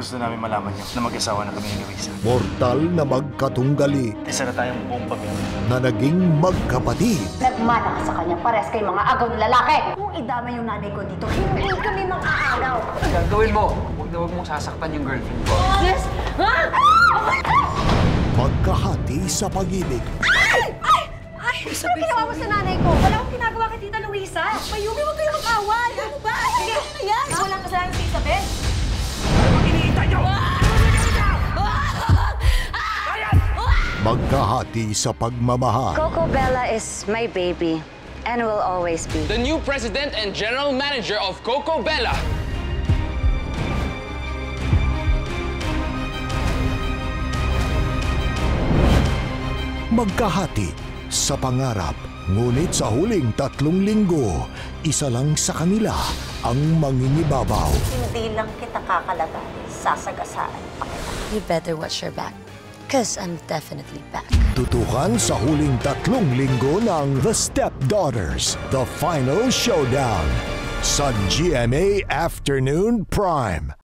Gusto namin malaman niyo na mag-asawa na kami ni Luisa. Mortal na magkatunggali Isa na tayong buong pamilya. na naging magkapatid. Nagmana ka sa kanya, pares kayo mga agaw na lalaki. Kung idama yung nanay ko dito, hindi kami mang-aagaw. Gagawin mo. Huwag na huwag mong sasaktan yung girlfriend ko. Yes! Ha? Magkahati sa pag-ibig. Ay! Ay! Ay! Ano ginawa mo sa nanay ko? Wala akong ginagawa kay Tita Luisa. Mayumi, huwag kayo mag-away. Ano ba? Ano yan? Magkahati sa pagmamahal. Coco Bella is my baby and will always be. the new president and general manager of Coco Bella. Magkahati sa pangarap. Ngunit sa huling tatlong linggo, isa lang sa kanila ang manginibabaw. Hindi lang kita kakalaga. Sasagasaan pa kita. You better watch your back. Cause I'm definitely back. Tutukan sa huling tatlong linggo ng The Stepdaughters, The Final Showdown sa GMA Afternoon Prime.